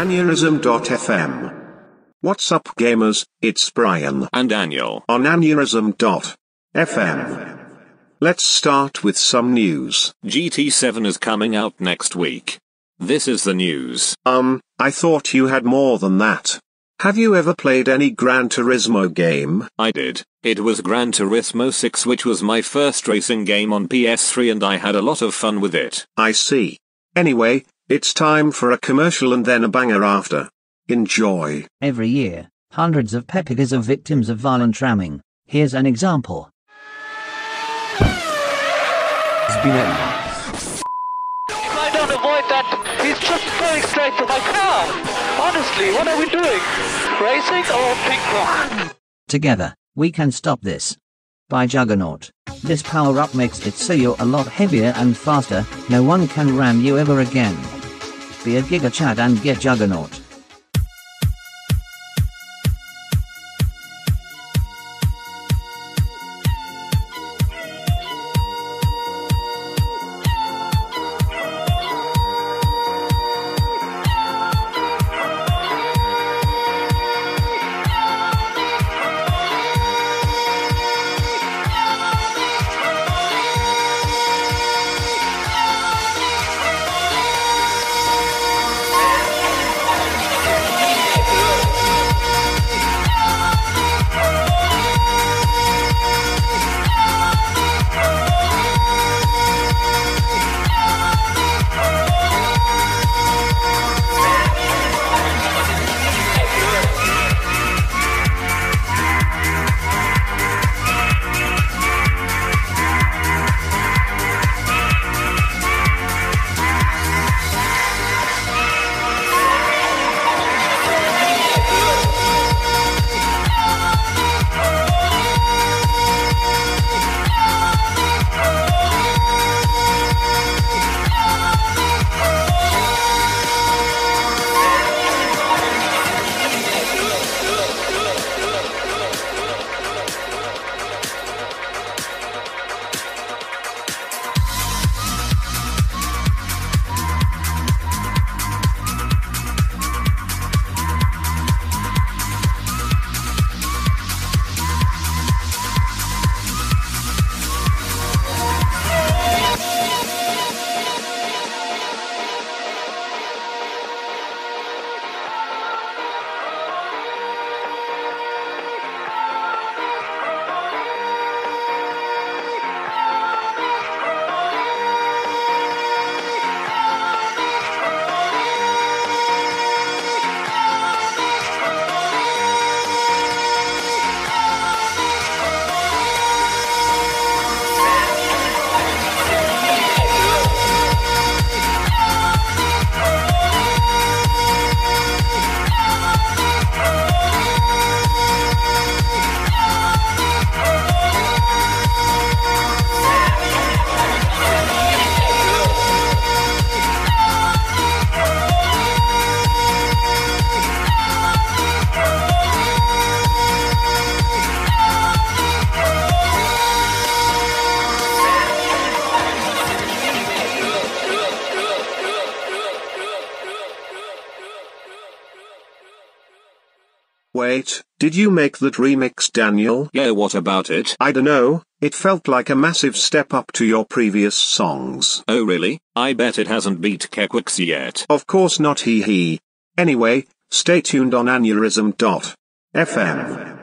Aneurysm.fm. What's up gamers, it's Brian. And Daniel. On Aneurysm.fm. Let's start with some news. GT7 is coming out next week. This is the news. Um, I thought you had more than that. Have you ever played any Gran Turismo game? I did. It was Gran Turismo 6 which was my first racing game on PS3 and I had a lot of fun with it. I see. Anyway, it's time for a commercial and then a banger after. Enjoy. Every year, hundreds of Pepicas are victims of violent ramming. Here's an example. Spinelli. If I don't avoid that, he's just going straight to my car. Honestly, what are we doing? Racing or ping pong? Together, we can stop this. By Juggernaut. This power up makes it so you're a lot heavier and faster, no one can ram you ever again. Be a Giga Chad and get Juggernaut. Wait, did you make that remix Daniel? Yeah, what about it? I dunno, it felt like a massive step up to your previous songs. Oh really? I bet it hasn't beat Kekwix yet. Of course not hee hee. Anyway, stay tuned on aneurysm.fm.